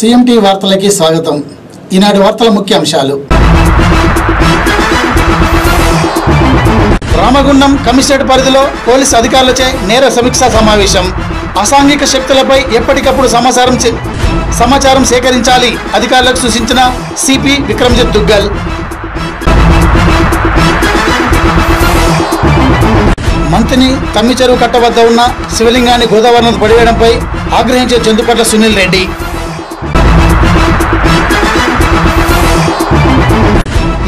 CMT వార్తలకి స్వాగతం. ఈనాటి వార్తల ముఖ్యాంశాలు. రామగుండం కమిషనరేట్ పరిధిలో పోలీసు అధికారులచే నేర సమీక్షా సమావేశం. అసాంఘిక శక్తులపై ఎప్పటికప్పుడు సమాచారం సమాచారం సేకరించాలి అధికారులకు సూచించిన సిపి విక్రమ్జిత్ దుగ్గల్. మంత్రిని తమ్మి చెరువు కట్ట వద్ద ఉన్న శివలింగాన్ని గోదావరిలో పడివేయడంపై ఆగ్రహించే చందుపట్ల సునీల్ రెడ్డి.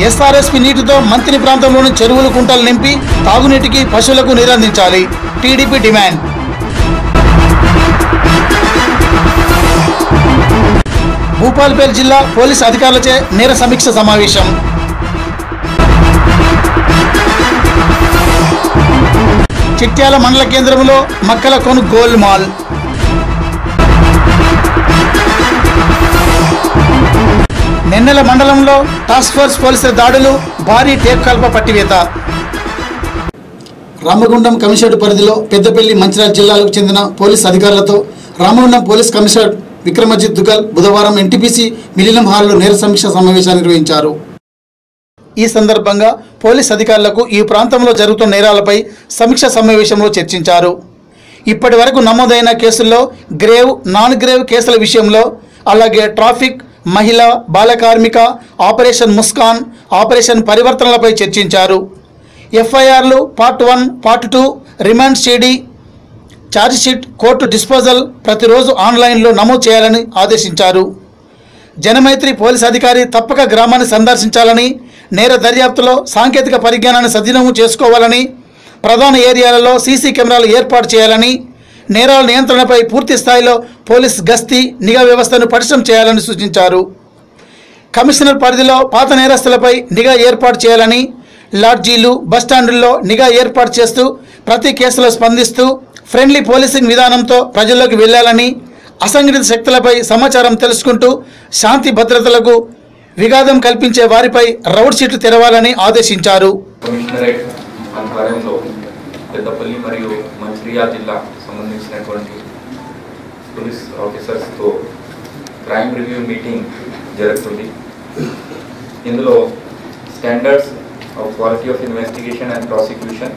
ఎస్ఆర్ఎస్పి నీటితో మంత్రి ప్రాంతంలోని చెరువులు కుంటలు నింపి తాగునీటికి పశువులకు నిరందించాలి టీడీపీ డిమాండ్. భూపాల్పేట్ జిల్లా పోలీస్ అధికారులచే నేర సమీక్ష సమావేశం. చిట్యాల మండల కేంద్రంలో మక్కల కొను గోల్డ్ నెన్నెల మండలంలో టాస్క్ ఫోర్స్ పోలీసుల దాడులు భారీ టేప్ కల్ప పట్టివేత. రామగుండం కమిషనరేట్ పరిధిలో పెద్దపల్లి మంచిర్యాల జిల్లాలకు చెందిన పోలీస్ అధికారులతో రామగుండం పోలీస్ కమిషనర్ విక్రమజిత్ దుగల్ బుధవారం ఎన్టీపీసీ మిలినం హాల్లో నేర సమీక్ష సమావేశాన్ని నిర్వహించారు. ఈ సందర్భంగా పోలీస్ అధికారులకు ఈ ప్రాంతంలో జరుగుతున్న నేరాలపై సమీక్ష సమావేశంలో చర్చించారు. ఇప్పటి వరకు నమోదైన కేసుల్లో గ్రేవ్ నాన్ గ్రేవ్ కేసుల విషయంలో అలాగే ట్రాఫిక్ మహిళ బాలకార్మిక ఆపరేషన్ ముస్కాన్ ఆపరేషన్ పరివర్తనలపై చర్చించారు. ఎఫ్ఐఆర్లు part one part two remand CD chargesheet court disposal ప్రతిరోజు ఆన్లైన్లో నమోదు చేయాలని ఆదేశించారు. జనమైత్రి పోలీస్ అధికారి తప్పక గ్రామాన్ని సందర్శించాలని నేర దర్యాప్తులో సాంకేతిక పరిజ్ఞానాన్ని సద్వినియోగం చేసుకోవాలని ప్రధాన ఏరియాలలో సీసీ కెమెరాలు ఏర్పాటు చేయాలని నేరాల నియంత్రణపై పూర్తి స్థాయిలో పోలీస్ గస్తీ నిఘా వ్యవస్థను పటిష్టం చేయాలని సూచించారు. కమిషనర్ పరిధిలో పాత నేరస్తులపై నిఘా ఏర్పాటు చేయాలని లాడ్జీలు బస్టాండుల్లో నిఘా ఏర్పాటు చేస్తూ ప్రతి కేసులో స్పందిస్తూ ఫ్రెండ్లీ పోలీసింగ్ విధానంతో ప్రజల్లోకి వెళ్ళాలని అసంఘటిత శక్తులపై సమాచారం తెలుసుకుంటూ శాంతి భద్రతలకు విఘాతం కల్పించే వారిపై రౌడ్ షీట్లు తెరవాలని ఆదేశించారు. కమిషనరేట్ ఆధ్వర్యంలో పెద్దపల్లి మరియు మంచిర్యాల జిల్లా పోలీస్ ఆఫీసర్స్తో క్రైమ్ రివ్యూ మీటింగ్ జరుగుతుంది. ఇందులో standards of quality of investigation and prosecution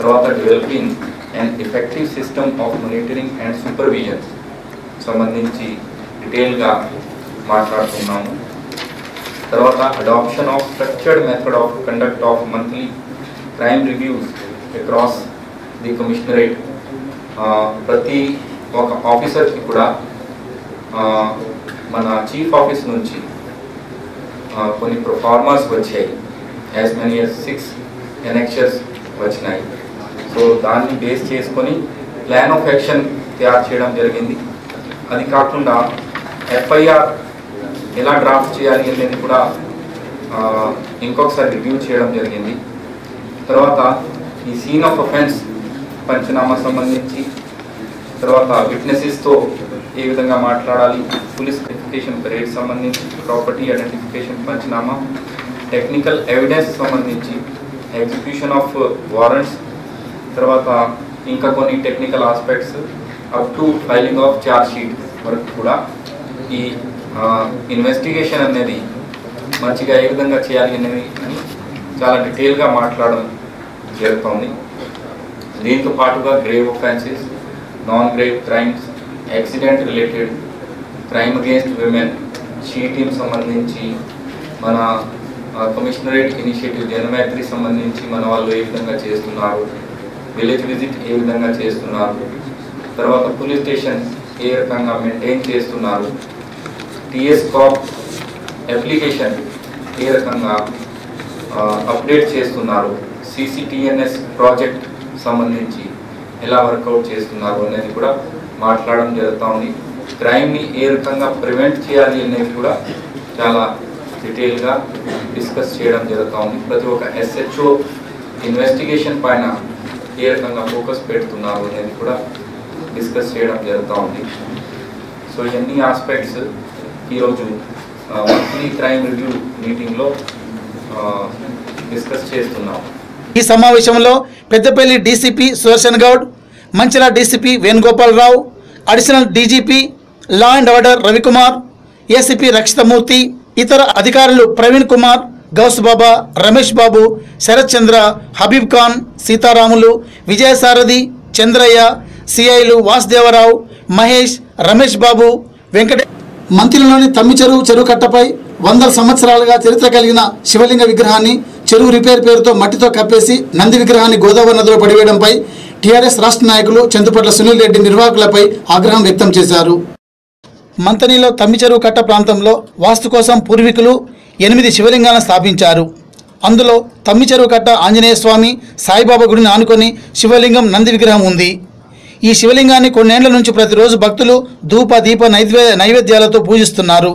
తర్వాత developing and effective system of monitoring and supervision సంబంధించి డీటెయిల్గా మాట్లాడుతున్నాము. తర్వాత adoption of structured method of conduct of monthly crime reviews across the commissionerate ప్రతి ఒక ఆఫీసర్కి కూడా మన చీఫ్ ఆఫీస్ నుంచి కొన్ని ప్రొఫార్మర్స్ వచ్చాయి. As many as six annexures వచ్చినాయి. సో దాన్ని బేస్ చేసుకొని ప్లాన్ ఆఫ్ యాక్షన్ తయారు చేయడం జరిగింది. అది కాకుండా ఎఫ్ఐఆర్ ఎలా డ్రాఫ్ట్ చేయాలి అనేది కూడా ఇంకొకసారి రివ్యూ చేయడం జరిగింది. తర్వాత ఈ సీన్ ఆఫ్ అఫెన్స్ పంచనామా సంబంధించి తర్వాత విట్నెసెస్తో ఏ విధంగా మాట్లాడాలి? పోలీస్ ఐడెంటిఫికేషన్ పరేడ్ సంబంధించి property identification panchnama technical evidence సంబంధించి ఎగ్జిక్యూషన్ ఆఫ్ వారెంట్స్ తర్వాత ఇంకా కొన్ని technical aspects up to filing of charge sheet వరకు కూడా ఈ ఇన్వెస్టిగేషన్ అనేది మంచిగా ఏ విధంగా చేయాలి అనేది అని చాలా డీటెయిల్గా మాట్లాడడం జరుగుతుంది. దీంతో పాటుగా grave offences non grave crimes accident related crime against women షీటీకి సంబంధించి మన కమిషనరేట్ ఇనిషియేటివ్ జనమైత్రి సంబంధించి మన వాళ్ళు ఏ విధంగా చేస్తున్నారు విలేజ్ విజిట్ ఏ విధంగా చేస్తున్నారు తర్వాత పోలీస్ స్టేషన్ ఏ రకంగా మెయింటైన్ చేస్తున్నారు టిఎస్ కాప్ అప్లికేషన్ ఏ రకంగా అప్డేట్ చేస్తున్నారు సిసిటిఎన్ఎస్ ప్రాజెక్ట్ సంబంధించి ఎలా వర్కౌట్ చేస్తున్నారు అనేది కూడా మాట్లాడడం జరుగుతూ ఉంది క్రైమ్ని ఏ రకంగా ప్రివెంట్ చేయాలి అనేది కూడా చాలా డీటెయిల్గా డిస్కస్ చేయడం జరుగుతూ ఉంది ప్రతి ఒక్క ఎస్హెచ్ఓ ఇన్వెస్టిగేషన్ పైన ఏ రకంగా ఫోకస్ పెడుతున్నారు అనేది కూడా డిస్కస్ చేయడం జరుగుతూ ఉంది సో ఇవన్నీ ఆస్పెక్ట్స్ ఈరోజు మంత్లీ క్రైమ్ రివ్యూ మీటింగ్లో డిస్కస్ చేస్తున్నాం. ఈ సమావేశంలో Peddapalli DCP Sudarshan Goud మంచిల DCP Venugopalarao additional DGP law and order Ravikumar ACP Rakshitamurthy ఇతర అధికారులు ప్రవీణ్ కుమార్ గౌస్ బాబా రమేష్ బాబు శరత్ చంద్ర హబీబ్ ఖాన్ సీతారాములు విజయసారథి చంద్రయ్య సిఐలు వాసుదేవరావు మహేష్ రమేష్ బాబు వెంకటే మంత్రిలోని తమ్మి చెరువు చెరువు కట్టపై వందల సంవత్సరాలుగా చరిత్ర కలిగిన శివలింగ విగ్రహాన్ని చెరువు రిపేర్ పేరుతో మట్టితో కప్పేసి నంది విగ్రహాన్ని గోదావరి నదిలో పడివేయడంపై టీఆర్ఎస్ రాష్ట్ర నాయకులు చందుపట్ల సునీల్ రెడ్డి నిర్వాహకులపై ఆగ్రహం వ్యక్తం చేశారు. మంతనిలో తమ్మిచెరువు కట్ట ప్రాంతంలో వాస్తు కోసం పూర్వీకులు ఎనిమిది శివలింగాలను స్థాపించారు. అందులో తమ్మిచెరువు కట్ట ఆంజనేయ స్వామి సాయిబాబా గుడిని ఆనుకొని శివలింగం నంది విగ్రహం ఉంది. ఈ శివలింగాన్ని కొన్నేళ్ళ నుంచి ప్రతిరోజు భక్తులు ధూప దీప నైద్వే నైవేద్యాలతో పూజిస్తున్నారు.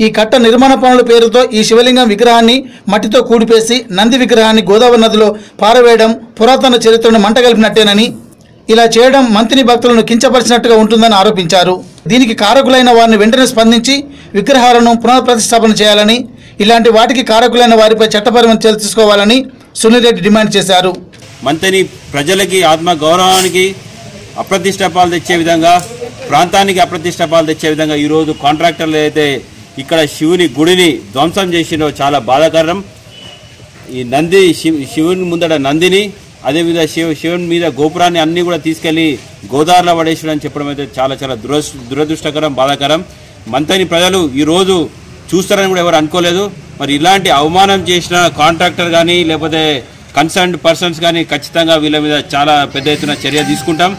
ఈ కట్ట నిర్మాణ పనుల పేరుతో ఈ శివలింగం విగ్రహాన్ని మట్టితో కూడిపేసి నంది విగ్రహాన్ని గోదావరి నదిలో పారవేయడం పురాతన చరిత్రను మంటగలిపినట్టేనని ఇలా చేయడం మంత్రిని భక్తులను కించపరిచినట్టుగా ఉంటుందని ఆరోపించారు. దీనికి కారకులైన వారిని వెంటనే స్పందించి విగ్రహాలను పునఃప్రతిష్టాపన చేయాలని ఇలాంటి వాటికి కారకులైన వారిపై చట్టపరమైన చర్య తీసుకోవాలని సునీరెడ్డి డిమాండ్ చేశారు. మంతని ప్రజలకి ఆత్మ గౌరవానికి అప్రతిష్టపాలు తెచ్చే విధంగా ప్రాంతానికి అప్రతిష్టపాలు తెచ్చే విధంగా ఈరోజు కాంట్రాక్టర్లు అయితే ఇక్కడ శివుని గుడిని ధ్వంసం చేసినో చాలా బాధాకరం. ఈ నంది శివుని ముందట నందిని అదేవిధంగా శివ శివుని మీద గోపురాన్ని అన్నీ కూడా తీసుకెళ్ళి గోదావరిలో పడేసాడు అని చెప్పడం అయితే చాలా చాలా దురదృ దురదృష్టకరం బాధాకరం. మంతని ప్రజలు ఈరోజు చూస్తారని కూడా ఎవరు అనుకోలేదు. మరి ఇలాంటి అవమానం చేసిన కాంట్రాక్టర్ కానీ లేకపోతే కన్సర్న్డ్ పర్సన్స్ కానీ ఖచ్చితంగా వీళ్ళ మీద చాలా పెద్ద ఎత్తున చర్య తీసుకుంటాం.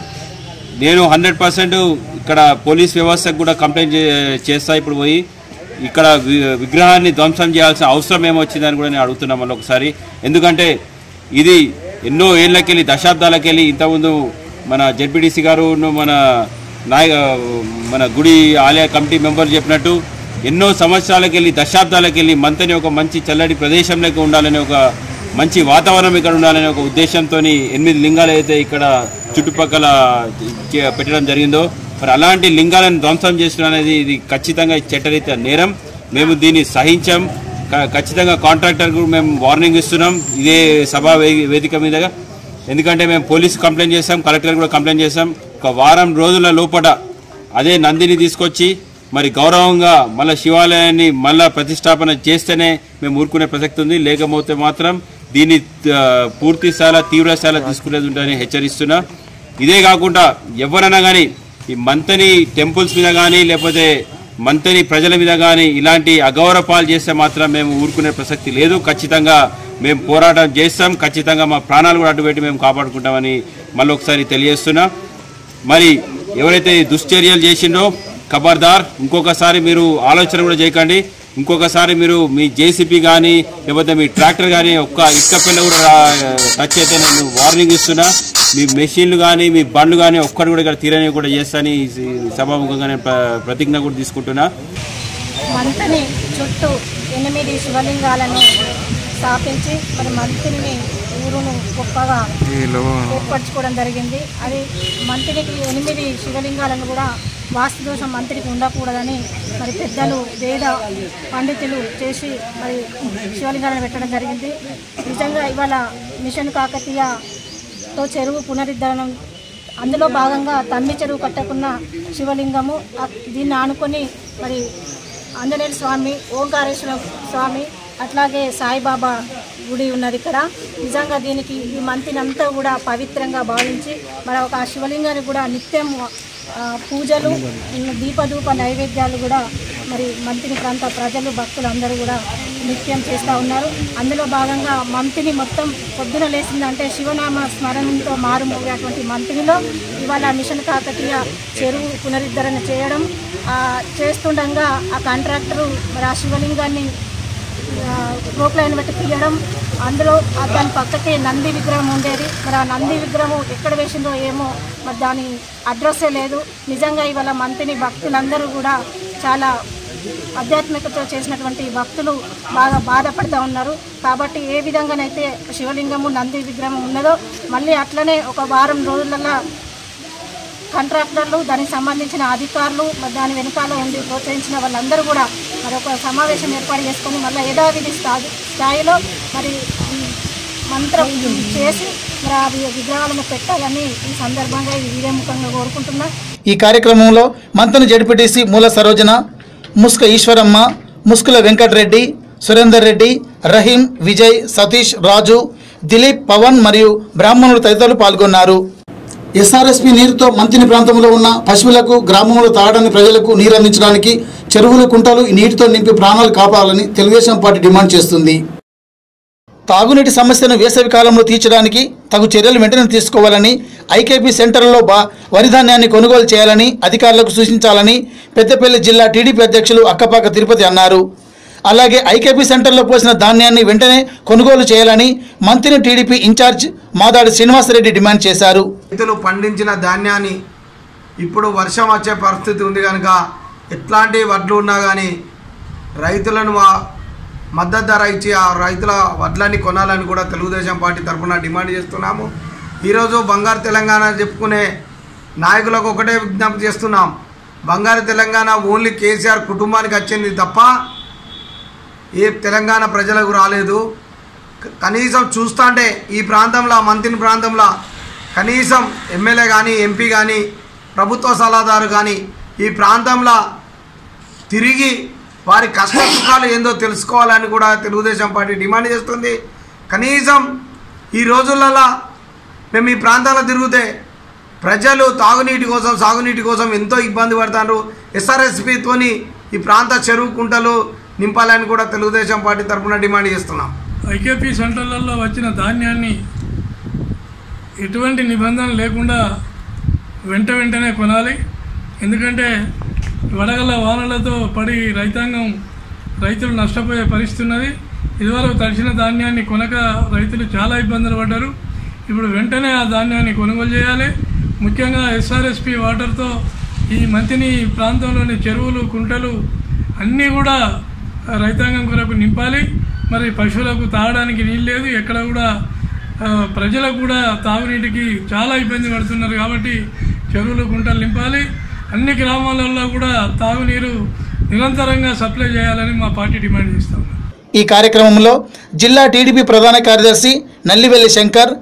నేను హండ్రెడ్ పర్సెంట్ ఇక్కడ పోలీస్ వ్యవస్థకు కూడా కంప్లైంట్ చేస్తా ఇప్పుడు పోయి ఇక్కడ వి- విగ్రహాన్ని ధ్వంసం చేయాల్సిన అవసరం ఏమొచ్చిందని కూడా నేను అడుగుతున్నా మళ్ళీ ఒకసారి. ఎందుకంటే ఇది ఎన్నో ఏళ్ళకెళ్ళి దశాబ్దాలకెళ్ళి ఇంతకుముందు మన జడ్పీటీసీ గారు మన నాయ మన గుడి ఆలయ కమిటీ మెంబర్ చెప్పినట్టు ఎన్నో సంవత్సరాలకెళ్ళి దశాబ్దాలకెళ్ళి మంతని ఒక మంచి చల్లటి ప్రదేశంలోకి ఉండాలని ఒక మంచి వాతావరణం ఇక్కడ ఉండాలనే ఒక ఉద్దేశంతో ఎనిమిది లింగాలు అయితే ఇక్కడ చుట్టుపక్కల పెట్టడం జరిగిందో మరి అలాంటి లింగాలను ధ్వంసం చేసిన అనేది ఇది ఖచ్చితంగా చట్టరీత్యా నేరం. మేము దీన్ని సహించాం. క- ఖచ్చితంగా కాంట్రాక్టర్కు మేము వార్నింగ్ ఇస్తున్నాం. ఇదే సభా వే- వేదిక మీదగా. ఎందుకంటే మేము పోలీసు కంప్లైంట్ చేసాం కలెక్టర్ కూడా కంప్లైంట్ చేస్తాం ఒక వారం రోజుల లోపల అదే నందిని తీసుకొచ్చి మరి గౌరవంగా మళ్ళీ శివాలయాన్ని మళ్ళా ప్రతిష్టాపన చేస్తేనే మేము ఊరుకునే ప్రసక్తి ఉంది. లేకపోతే మాత్రం దీన్ని పూర్తిస్థాయిలో తీవ్రస్థాయిలో తీసుకునేది ఉంటుందని హెచ్చరిస్తున్నా. ఇదే కాకుండా ఎవరైనా కానీ ఈ మంతని టెంపుల్స్ మీద కానీ లేకపోతే మంతని ప్రజల మీద కానీ ఇలాంటి అగౌరవ పాలు చేస్తే మాత్రం మేము ఊరుకునే ప్రసక్తి లేదు. ఖచ్చితంగా మేము పోరాటం చేస్తాం. ఖచ్చితంగా మా ప్రాణాలు కూడా అడ్డుపెట్టి మేము కాపాడుకుంటామని మళ్ళీ ఒకసారి తెలియజేస్తున్నా. మరి ఎవరైతే దుశ్చర్యలు చేసిండో ఖబర్దార్ ఇంకొకసారి మీరు ఆలోచన కూడా చేయకండి. ఇంకొకసారి మీరు మీ జేసీపీ కానీ లేకపోతే మీ ట్రాక్టర్ కానీ ఒక్క ఇటుక పిల్ల కూడా టచ్ అయితే నేను వార్నింగ్ ఇస్తున్నా. మీ మెషిన్లు కానీ మీ బండ్లు కానీ ఒక్కటి కూడా ఇక్కడ తీరని కూడా చేస్తాను ఈ సభాముఖంగా నేను ప్ర- ప్రతిజ్ఞ కూడా తీసుకుంటున్నా. మంతని చుట్టూ ఎనిమిది శివలింగాలను స్థాపించి మరి మంత్రిని ఊరును గొప్పగా ఏర్పరచుకోవడం జరిగింది. అది మంత్రికి ఎనిమిది శివలింగాలను కూడా వాస్తుదోషం మంత్రికి ఉండకూడదని మరి పెద్దలు వేద పండితులు చేసి మరి శివలింగాలను పెట్టడం జరిగింది. నిజంగా ఇవాళ మిషన్ కాకతీయతో చెరువు పునరుద్ధరణం అందులో భాగంగా తమ్మి చెరువు కట్టకున్న శివలింగము దీన్ని ఆనుకొని మరి ఆంజనేయ స్వామి ఓంకారేశ్వర స్వామి అట్లాగే సాయిబాబా గుడి ఉన్నది ఇక్కడ. నిజంగా దీనికి ఈ మంతినంతా కూడా పవిత్రంగా భావించి మరి ఒక శివలింగాన్ని కూడా నిత్యం పూజలు దీపధూప నైవేద్యాలు కూడా మరి మంతిని ప్రాంత ప్రజలు భక్తులు అందరూ కూడా నిత్యం చేస్తూ ఉన్నారు. అందులో భాగంగా మంతిని మొత్తం పొద్దున లేచిందంటే శివనామ స్మరణతో మారుమోగేటువంటి మంతినిలో ఇవాళ మిషన్ కాకతీయ చెరువు పునరుద్ధరణ చేయడం చేస్తుండగా ఆ కాంట్రాక్టరు మరి ఆ శివలింగాన్ని రోప్లైన్ బట్టి తీయడం అందులో దాని పక్కకి నంది విగ్రహం ఉండేది. మరి ఆ నంది విగ్రహం ఎక్కడ వేసిందో ఏమో మరి దాని అడ్రస్సే లేదు. నిజంగా ఇవాళ మంత్రిని భక్తులందరూ కూడా చాలా ఆధ్యాత్మికతో చేసినటువంటి భక్తులు బాగా బాధపడుతూ ఉన్నారు. కాబట్టి ఏ విధంగానైతే శివలింగము నంది విగ్రహం ఉన్నదో మళ్ళీ అట్లనే ఒక వారం రోజులలో కాంట్రాక్టర్లు దానికి సంబంధించిన అధికారులు మరి దాని వెనుకాల ఉండి ప్రోత్సహించిన వాళ్ళందరూ కూడా మరొక సమావేశం ఏర్పాటు చేసుకొని మళ్ళీ యథావిధి స్థాయి స్థాయిలో మరి మంత్రం చేసి మరి ఆ విగ్రహాలను పెట్టాలని ఈ సందర్భంగా ఈ ముఖంగా కోరుకుంటున్నా. ఈ కార్యక్రమంలో మంతని జడిపిటిసి మూల సరోజన ముస్క ఈశ్వరమ్మ ముస్కుల వెంకటరెడ్డి సురేందర్ రెడ్డి రహీం విజయ్ సతీష్ రాజు దిలీప్ పవన్ మరియు బ్రాహ్మణులు తదితరులు పాల్గొన్నారు. ఎస్ఆర్ఎస్పి నీరుతో మంతిని ప్రాంతంలో ఉన్న పశువులకు గ్రామంలో తాగడానికి ప్రజలకు నీరు అందించడానికి చెరువులు కుంటలు నీటితో నింపి ప్రాణాలు కాపాడాలని తెలుగుదేశం పార్టీ డిమాండ్ చేస్తుంది. తాగునీటి సమస్యను వేసవి కాలంలో తీర్చడానికి తగు చర్యలు వెంటనే తీసుకోవాలని ఐకేపీ సెంటర్లో బా వరిధాన్యాన్ని కొనుగోలు చేయాలని అధికారులకు సూచించాలని పెద్దపల్లి జిల్లా టీడీపీ అధ్యక్షులు అక్కపాక తిరుపతి అన్నారు. అలాగే ఐకేపీ సెంటర్లో పోసిన ధాన్యాన్ని వెంటనే కొనుగోలు చేయాలని మంత్రిని TDP incharge Madadi Srinivasareddy demand చేశారు. రైతులు పండించిన ధాన్యాన్ని ఇప్పుడు వర్షం వచ్చే పరిస్థితి ఉంది కనుక ఎట్లాంటి వడ్లు ఉన్నా కానీ రైతులను మద్దతు ధర ఇచ్చి ఆ రైతుల వడ్లని కొనాలని కూడా తెలుగుదేశం పార్టీ తరఫున డిమాండ్ చేస్తున్నాము. ఈరోజు బంగారు తెలంగాణ చెప్పుకునే నాయకులకు ఒకటే విజ్ఞప్తి చేస్తున్నాం. బంగారు తెలంగాణ ఓన్లీ కేసీఆర్ కుటుంబానికి వచ్చింది తప్ప ఏ తెలంగాణ ప్రజలకు రాలేదు. కనీసం చూస్తుంటే ఈ ప్రాంతంలో మంత్రిని ప్రాంతంలో కనీసం ఎమ్మెల్యే కానీ ఎంపీ కానీ ప్రభుత్వ సలహాదారు కానీ ఈ ప్రాంతంలో తిరిగి వారి కష్ట సుఖాలు ఏందో తెలుసుకోవాలని కూడా తెలుగుదేశం పార్టీ డిమాండ్ చేస్తుంది. కనీసం ఈ రోజులలో మేము ఈ ప్రాంతాల్లో తిరిగితే ప్రజలు తాగునీటి కోసం సాగునీటి కోసం ఎంతో ఇబ్బంది పడతారు. ఎస్ఆర్ఎస్పితోని ఈ ప్రాంత చెరువు కుంటలు నింపాలని కూడా తెలుగుదేశం పార్టీ తరఫున డిమాండ్ చేస్తున్నాం. ఐకేపీ సెంటర్లలో వచ్చిన ధాన్యాన్ని ఎటువంటి నిబంధన లేకుండా వెంట వెంటనే కొనాలి. ఎందుకంటే వడగల వానలతో పడి రైతాంగం రైతులు నష్టపోయే పరిస్థితి ఉన్నది. ఇదివరకు తడిచిన ధాన్యాన్ని కొనక రైతులు చాలా ఇబ్బందులు పడ్డారు. ఇప్పుడు వెంటనే ఆ ధాన్యాన్ని కొనుగోలు చేయాలి. ముఖ్యంగా ఎస్ఆర్ఎస్పి వాటర్తో ఈ మంతిని ప్రాంతంలోని చెరువులు కుంటలు అన్నీ కూడా రైతాంగం కొరకు నింపాలి. మరి పశువులకు తాగడానికి నీళ్ళు లేదు. ఎక్కడ కూడా ప్రజలకు కూడా తాగునీటికి చాలా ఇబ్బంది పడుతున్నారు కాబట్టి చెరువులు గుంటలు నింపాలి. అన్ని గ్రామాలలో కూడా తాగునీరు నిరంతరంగా సప్లై చేయాలని మా పార్టీ డిమాండ్ చేస్తాం ఈ కార్యక్రమంలో జిల్లా టీడీపీ ప్రధాన కార్యదర్శి నల్లివెల్లి శంకర్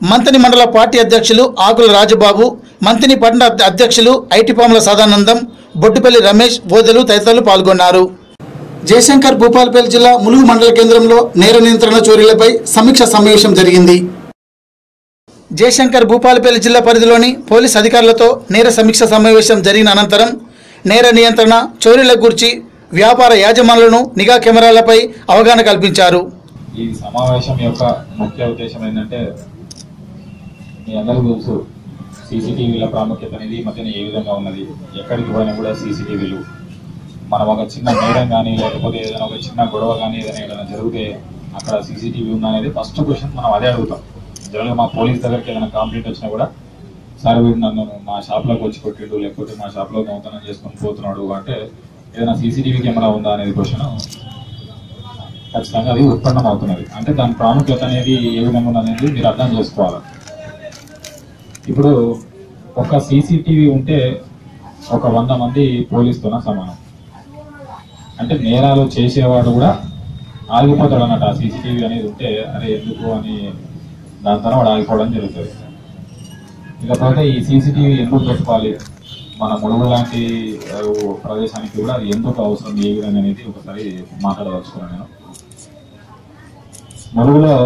మంతని మండల పార్టీ అధ్యక్షులు ఆకుల రాజబాబు మంతిని పట్టణ అధ్యక్షులు ఐటిపాముల సదానందం బొడ్డుపల్లి రమేష్ బోదెలు తదితరులు పాల్గొన్నారు. జయశంకర్ భూపాలపల్లి జిల్లా ములుగు మండల కేంద్రంలో నేర నియంత్రణ చోరీలపై సమీక్ష సమావేశం జరిగింది. జయశంకర్ భూపాలపల్లి జిల్లా పరిధిలోని పోలీస్ అధికారులతో నేర సమీక్ష సమావేశం జరిగిన అనంతరం నేర నియంత్రణ చోరీల గురించి వ్యాపార యాజమానులను నిఘా కెమెరాలపై అవగాహన కల్పించారు. ఈ సమావేశం యొక్క ముఖ్య ఉద్దేశం ఏంటంటే మీ అందరికీ తెలుసు సీసీటీవీల ప్రాముఖ్యత అనేది మధ్యన ఏ విధంగా ఉన్నది? ఎక్కడికి పోయినా కూడా సీసీటీవీలు మనం ఒక చిన్న మేడం కానీ లేకపోతే ఏదైనా ఒక చిన్న గొడవ కానీ ఏదైనా ఏదైనా జరిగితే అక్కడ సీసీటీవీ ఉందా అనేది ఫస్ట్ క్వశ్చన్ మనం అదే అడుగుతాం. జనరల్గా మా పోలీస్ దగ్గరికి ఏదైనా కంప్లైంట్ వచ్చినా కూడా సార్ వీడు నన్ను మా షాప్లోకి వచ్చి కొట్టిండు లేకపోతే మా షాప్లో దొంగతనం చేసుకొని పోతున్నాడు అంటే ఏదైనా సీసీటీవీ కెమెరా ఉందా అనేది క్వశ్చన్ ఖచ్చితంగా అది ఉత్పన్నం అవుతున్నది. అంటే దాని ప్రాముఖ్యత అనేది ఏ విధంగా ఉన్నది మీరు అర్థం చేసుకోవాలి. ఇప్పుడు ఒక సీసీటీవీ ఉంటే ఒక వంద మంది పోలీసుతోన సమానం. అంటే నేరాలు చేసేవాడు కూడా ఆగిపోతాడు అన్నట్టు ఆ సీసీటీవీ అనేది ఉంటే అరే ఎందుకు అని దాంతో వాడు ఆగిపోవడం జరుగుతుంది. ఇకపోతే ఈ సీసీటీవీ ఎందుకు పెట్టుకోవాలి? మన ముడుగు లాంటి ప్రదేశానికి కూడా ఎందుకు అవసరం? ఏ విధంగా అనేది ఒకసారి మాట్లాడదలుచుకున్నాను నేను. ముడుగులో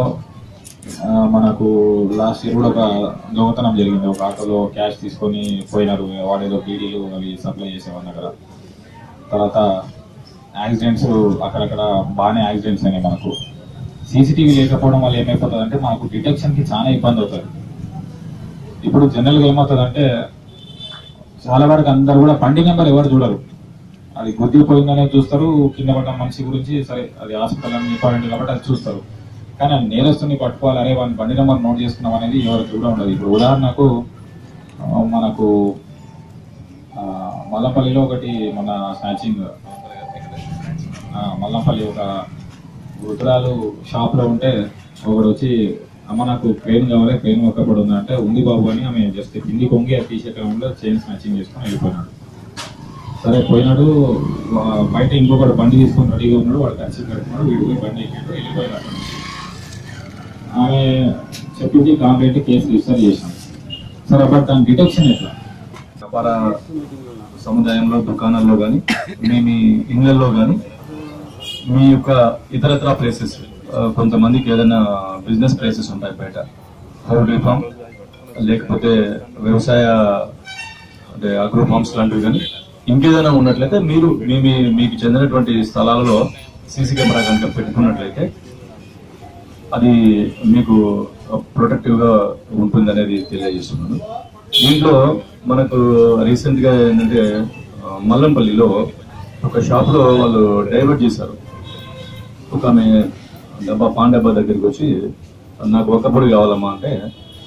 మనకు లాస్ట్ ఇయర్ కూడా ఒక దొంగతనం జరిగింది. ఒక ఆటోలో క్యాష్ తీసుకొని పోయినారు. వాడేదో బీడీలు అవి సప్లై చేసేవాడిని అక్కడ. తర్వాత యాక్సిడెంట్స్ అక్కడక్కడ బాగానే యాక్సిడెంట్స్ అయినాయి మనకు. సీసీటీవీ లేకపోవడం వల్ల ఏమైపోతుంది అంటే మనకు డిటెక్షన్కి చాలా ఇబ్బంది అవుతుంది ఇప్పుడు జనరల్గా ఏమవుతుంది చాలా వరకు అందరు కూడా బండి నెంబర్ ఎవరు చూడరు. అది గుద్దిపోయిందనే చూస్తారు కింద పడ్డ మనిషి గురించి సరే అది హాస్పిటల్ అని ఇంపార్టెంట్ కాబట్టి అది చూస్తారు. కానీ ఆ నేరస్తుని పట్టుకోవాలనే అరే బండి నెంబర్ నోట్ చేసుకున్నాం అనేది ఎవరికి కూడా ఉండదు. ఇప్పుడు ఉదాహరణకు మనకు మల్లపల్లిలో ఒకటి మన స్నాచింగ్ మల్లంపల్లి ఒక వృద్ధురాలు షాప్లో ఉంటే ఒకడు వచ్చి అమ్మ నాకు పెయిన్ కావాలి పెయిన్ ఒక్కప్పుడు ఉందంటే అంటే ఉంది బాబు అని ఆమె జస్ట్ కింది కొంగి ఆ టీషర్ట్ ఉండే చైన్స్ మ్యాచింగ్ చేసుకొని వెళ్ళిపోయినాడు. సరే పోయినాడు బయట ఇంకొకటి బండి తీసుకొని రెడీగా ఉన్నాడు వాడు ఖర్చు కడుతున్నాడు వీడిపోయి బండి ఎక్కాడు వెళ్ళిపోయినాడు ఆమె చెప్పింది కాంప్లైంట్ కేసు రిజిస్టర్ చేశాం సరే బట్ దాని డిటెక్షన్ ఎట్లా? వ్యాపార సముదాయంలో దుకాణాల్లో కానీ మేము ఇళ్ళలో కానీ మీ యొక్క ఇతరత్ర ప్లేసెస్ కొంతమందికి ఏదైనా బిజినెస్ ప్లేసెస్ ఉంటాయి బయట. పౌల్ట్రీ ఫామ్ లేకపోతే వ్యవసాయ అంటే అగ్రో ఫామ్స్ లాంటివి కానీ ఇంకేదైనా ఉన్నట్లయితే మీరు మీ మీకు చెందినటువంటి స్థలాలలో సీసీ కెమెరా కనుక పెట్టుకున్నట్లయితే అది మీకు ప్రొటెక్టివ్గా ఉంటుంది అనేది తెలియజేస్తున్నాను. దీంట్లో మనకు రీసెంట్గా ఏంటంటే మల్లంపల్లిలో ఒక షాప్లో వాళ్ళు డైవర్ట్ చేశారు. ఒక ఆమె డబ్బా పాన్ డబ్బా దగ్గరికి వచ్చి నాకు ఒక పొడి కావాలమ్మా అంటే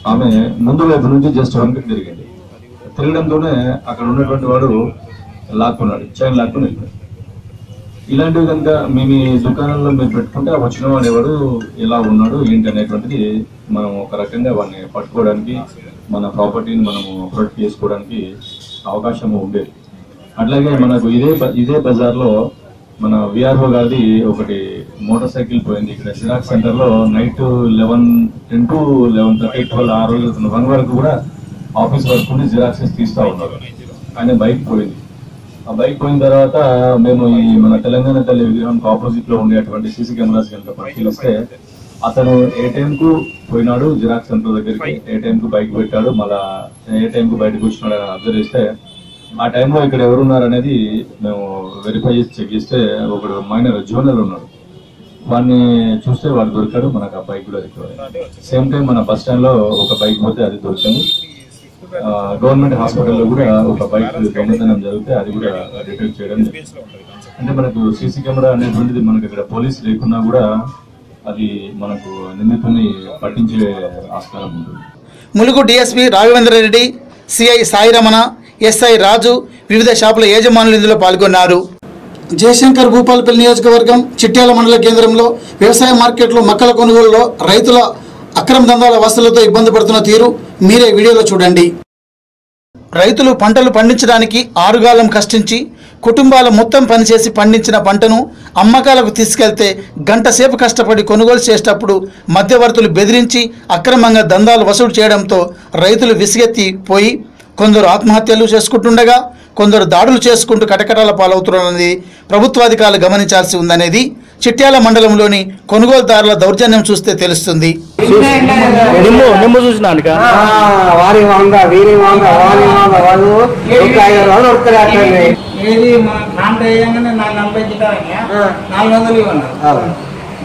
ఆమె ముందు వైపు నుంచి జస్ట్ వెనక్కి తిరిగింది. తిరగడంతోనే అక్కడ ఉన్నటువంటి వాడు లాక్కున్నాడు చైన్ లాక్కుని వెళ్ళాడు ఇలాంటివి కనుక మీ మీ దుకాణంలో మీరు పెట్టుకుంటే వచ్చిన వాడు ఎవడు ఎలా ఉన్నాడు ఏంటి అనేటువంటిది మనం ఒక రకంగా వాడిని పట్టుకోవడానికి మన ప్రాపర్టీని మనము ప్రొటెక్ట్ చేసుకోవడానికి అవకాశం ఉండేది. అట్లాగే మనకు ఇదే బ- ఇదే బజార్లో మన విఆర్ఓ గారిది ఒకటి మోటార్ సైకిల్ పోయింది ఇక్కడ జిరాక్స్ సెంటర్లో night eleven ten to eleven thirty twelve ఆ రోజు వన్ వరకు కూడా ఆఫీస్ వర్క్ ఉండి జిరాక్సెస్ తీస్తా ఉన్నారు. కానీ బైక్ పోయింది. ఆ బైక్ పోయిన తర్వాత మేము ఈ మన తెలంగాణ తల్లి విగ్రహంకి ఆపోజిట్లో ఉండేటువంటి సీసీ కెమెరాస్ కనుక పరిశీలిస్తే అతను ఏ టైం కు పోయినాడు జిరాక్స్ సెంటర్ దగ్గరికి? ఏ టైం కు బైక్ పెట్టాడు? మళ్ళా ఏ టైం కు బయటకు వచ్చినాడు అని అబ్జర్వ్ చేస్తే ఆ టైంలో ఇక్కడ ఎవరున్నారు అనేది మేము వెరిఫై చేసి చెక్ చేస్తే ఒకడు మైనర్ జూనియర్ ఉన్నాడు. వాడిని చూస్తే వాడు దొరికాడు మనకు ఆ బైక్ కూడా దొరికాడు సేమ్ టైం మన బస్ స్టాండ్లో ఒక బైక్ పోతే అది దొరికింది. గవర్నమెంట్ హాస్పిటల్లో కూడా ఒక బైక్ దొంగతనం జరిగితే అది కూడా డిటెక్ట్ చేయడం అంటే మనకు సీసీ కెమెరా అనేటువంటిది మనకు ఇక్కడ పోలీస్ లేకున్నా కూడా అది మనకు నిందితుని పట్టించే ఆస్కారం ఉంటుంది. Mulugu DSP Raghavendra Reddy CI Sai Ramana SI Raju వివిధ షాపుల యజమానులు ఇందులో పాల్గొన్నారు. జయశంకర్ భూపాలపల్లి నియోజకవర్గం చిట్యాల మండల కేంద్రంలో వ్యవసాయ మార్కెట్లు మక్కల కొనుగోలులో రైతుల అక్రమ దందాల వసతులతో ఇబ్బంది పడుతున్న తీరు మీరే వీడియోలో చూడండి. రైతులు పంటలు పండించడానికి ఆరుగాలం కష్టించి కుటుంబాల మొత్తం పనిచేసి పండించిన పంటను అమ్మకాలకు తీసుకెళ్తే గంట సేపు కష్టపడి కొనుగోలు చేసేటప్పుడు మధ్యవర్తులు బెదిరించి అక్రమంగా దందాలు వసూలు చేయడంతో రైతులు విసిగెత్తి పోయి కొందరు ఆత్మహత్యలు చేసుకుంటుండగా కొందరు దాడులు చేసుకుంటూ కటకటాల పాలవుతున్నారన్నది ప్రభుత్వాధికారులు గమనించాల్సి ఉందనేది చిట్యాల మండలంలోని కొనుగోలుదారుల దౌర్జన్యం చూస్తే తెలుస్తుంది.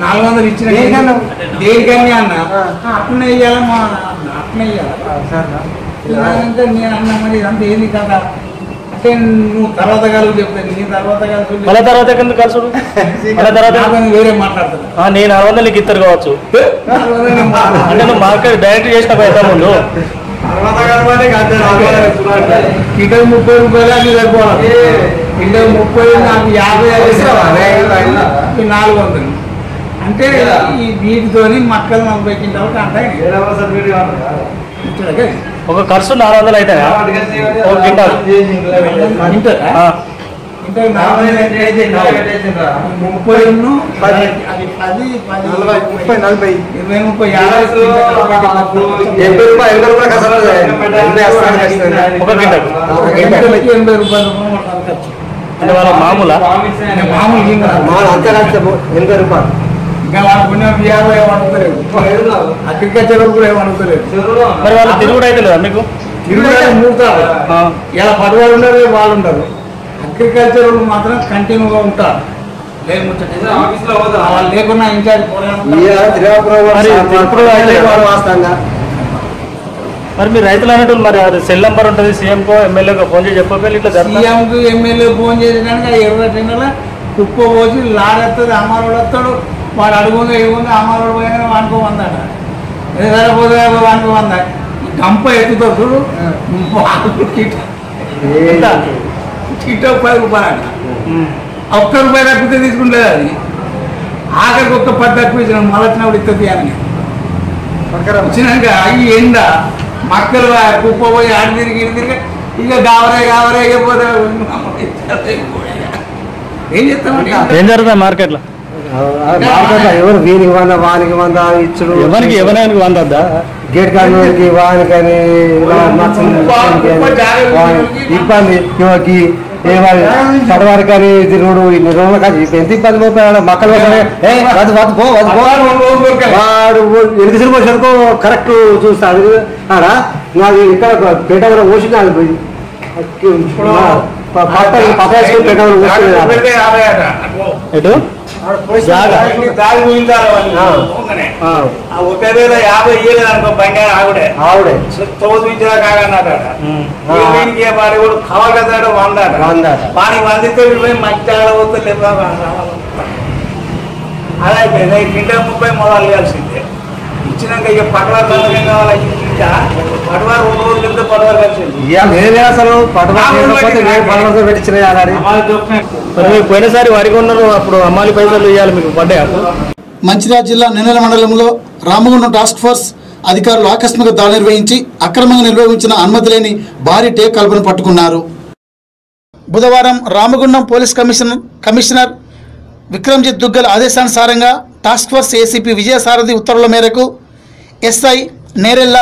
నాలుగు వందలు ఇచ్చిన దేనికన్నా? దేనికని అన్న? అట్లనే అట్లనే ఇయ్యాలా నేను అన్న మరి ఇదంతా ఏంది కదా? అంటే నువ్వు తర్వాత కాదు చెప్తాను తర్వాత కాదు మళ్ళీ తర్వాత ఎందుకు కలుసుడు మళ్ళీ తర్వాత? వేరే మాట్లాడతాను ఆ, నేను ఇద్దరు కావచ్చు. నాలుగు వందలు నేను మాట్లాడతాను. అంటే నువ్వు మార్కెట్ డైరెక్ట్ చేసిన పైసా ముందు? కిలో ముప్పై రూపాయలు అది సరిపోవాలి. కిలో ముప్పై నాకు యాభై ఐదు. నాలుగు వందలు. అంటే ఈ వీటితోని మక్కలు నలభై కింటాలు అంటే ఒక ఖర్చు నాలుగు వందలు అవుతాయా? ఒక క్వింటాల్. ముప్పై నలభై ఇరవై ముప్పై యాభై. రూపాయలు ఎనభై రూపాయలు ఎనభై రూపాయలు ఖర్చు. అంటే వాళ్ళ మామూలా? మామూలు అంత ఎనభై రూపాయలు. ఇంకా ఏమనుకోలేదు. అగ్రికల్చర్ కూడా ఏమనుకోలేదు. మరి వాళ్ళు తిరుగుడు అయితే లేదా మీకు? ఇలా పదివారు ఉండరు వాళ్ళు ఉండరు. అగ్రికల్చర్ మాత్రం కంటిన్యూగా ఉంటారు. లేకున్నా ఇన్ఛార్జ్ మరి మరి రైతులు అన్నట్టు మరి అది సెల్ నెంబర్ ఉంటుంది సీఎంకో ఎమ్మెల్యేకో ఫోన్ చేసి చెప్పకపోయి ఇట్లా సీఎంకు ఎమ్మెల్యే ఫోన్ చేసినాక ఇరవై టెన్నుల కుప్ప పోసి లారెత్తుంది అమ్మారోడు వస్తాడు వాడు అడుగుందో ఏముందో అమ్మారోడు పోయినా వానుకో వందాట. ఏదైనా పోతే వానుకో వందా. గంప ఎత్తుతాడు చూడు. కిట- పది రూపాయలు ఒక్క రూపాయి తప్పితే తీసుకుంటుంది అది. ఆఖరికి ఒక్క పది మళ్ళీ వచ్చినప్పుడు ఇస్తుంది అని వచ్చినాక అవి ఎండ మక్కలు కుప్ప పోయి ఆడి తిరిగి తిరిగి ఇక గావరే గావరే అయిపోతే ఏం చేస్తామండి? ఏం జరుగుతుంది? మార్కెట్లో? మాట్లాడతా ఎవరు వీనికి వంద వానికి వంద ఇచ్చుడు? ఎవరికి ఎవరికి వందద్దా గేట్ కార్మికులకి వానికని ఇబ్బంది ఇవ్వకి పడవారి కానీ తిరుగుడు ఇన్ని రోజులు కానీ ఎంత ఇబ్బంది పోతాడు మక్కలు వద్దు వద్దు పో వద్దు పో. వాడు ఎనికి సినిమా వచ్చేందుకు కరెక్ట్ చూస్తాడు. ఆడ? నాది ఇక్కడ పేట కూడా పోసి నాది ఎటు? యాభై ఇయ్యలేదు అనుకో బంగారు ఆవిడే. ఆవిడే. వాడు కూడా. వాడికి వందితే అలా అయిపోయింది. కింద ముప్పై మొదలు ఇవ్వాల్సిందే. ఇచ్చినాక ఇక కావాలి? అసలు పోయినసారి వరి అప్పుడు అమ్మాలి పైసలు ఇవ్వాలి మీకు పడ్డాయి మంచిర్యాల జిల్లా నెన్నెల మండలంలో రామగుండం టాస్క్ ఫోర్స్ అధికారులు ఆకస్మిక దాడి నిర్వహించి అక్రమంగా నిర్వహించిన అనుమతి లేని భారీ టేక్ కల్పను పట్టుకున్నారు. బుధవారం Ramagundam police commissioner commissioner Vikramjit Duggal ఆదేశానుసారంగా task force ACP Vijayasarathi ఉత్తర్వుల మేరకు ఎస్ఐ నేరెల్ల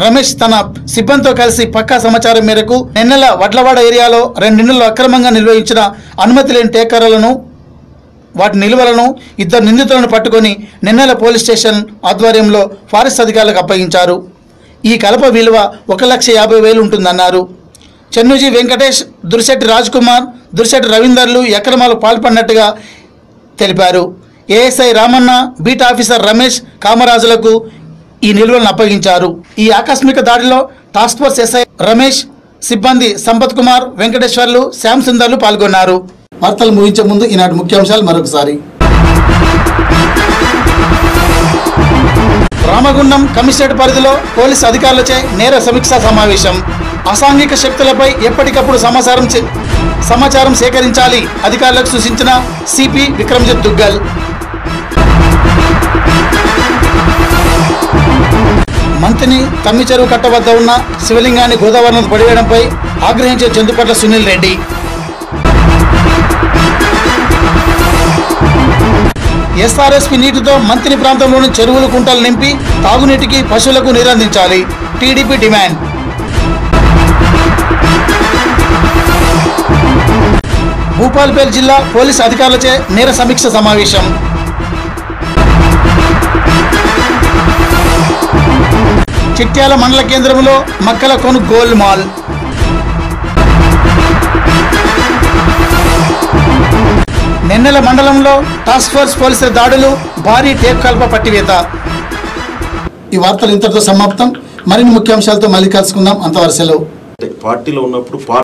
రమేష్ తన సిబ్బందితో కలిసి పక్కా సమాచారం మేరకు నిన్నెల వడ్లవాడ ఏరియాలో రెండింటిలో అక్రమంగా నిర్వహించిన అనుమతి లేని టేకర్లను వాటి నిల్వలను ఇద్దరు నిందితులను పట్టుకొని నిన్నెల పోలీస్ స్టేషన్ ఆధ్వర్యంలో ఫారెస్ట్ అధికారులకు అప్పగించారు. ఈ కలప విలువ ఒక లక్ష యాభై వేలు ఉంటుందన్నారు. చెన్నూజీ వెంకటేష్ దుర్శెట్టి రాజ్ కుమార్ దురిశెట్టి రవీందర్లు అక్రమాలు పాల్పడినట్టుగా తెలిపారు. ASI Ramanna beat officer Ramesh కామరాజులకు ఈ నిల్వలను అప్పగించారు. ఈ ఆకస్మిక దాడిలో టాస్క్ ఫోర్స్ ఎస్ఐ రమేష్ సిబ్బంది సంపత్ కుమార్ వెంకటేశ్వర్లు శ్యామ్ సుందర్లు పాల్గొన్నారు. వార్తలు ముగించే ముందు ఈనాటి ముఖ్యాంశాలు మరొకసారి. రామగుండం కమిషనరేట్ పరిధిలో పోలీసు అధికారులచే నేర సమీక్షా సమావేశం. అసాంఘిక శక్తులపై ఎప్పటికప్పుడు సమాచారం సమాచారం సేకరించాలి అధికారులకు సూచించిన సిపి విక్రమ్జిత్ దుగ్గల్. మంత్రిని తమ్మి చెరువు కట్ట వద్ద ఉన్న శివలింగాన్ని గోదావరి నది పడివేయడంపై ఆగ్రహించే చందుపట్ల సునీల్ రెడ్డి. ఎస్ఆర్ఎస్పి నీటితో మంత్రి ప్రాంతంలోని చెరువులు కుంటలు నింపి తాగునీటికి పశువులకు నీరందించాలి టీడీపీ డిమాండ్. భూపాల్పేట్ జిల్లా పోలీస్ అధికారులచే నేర సమీక్ష సమావేశం. చిట్యాల మండల కేంద్రంలో మక్కల కొను గోల్డ్ మాల్. నిన్నెల మండలంలో టాస్క్ ఫోర్స్ పోలీసుల దాడులు భారీ టేప్ కల్ప పట్టివేత. ఈ వార్తలు ఇంతటితో సమాప్తం. మరిన్ని ముఖ్యాంశాలతో మళ్ళీ కలుసుకుందాం. అంత వరుసలో పార్టీలో ఉన్నప్పుడు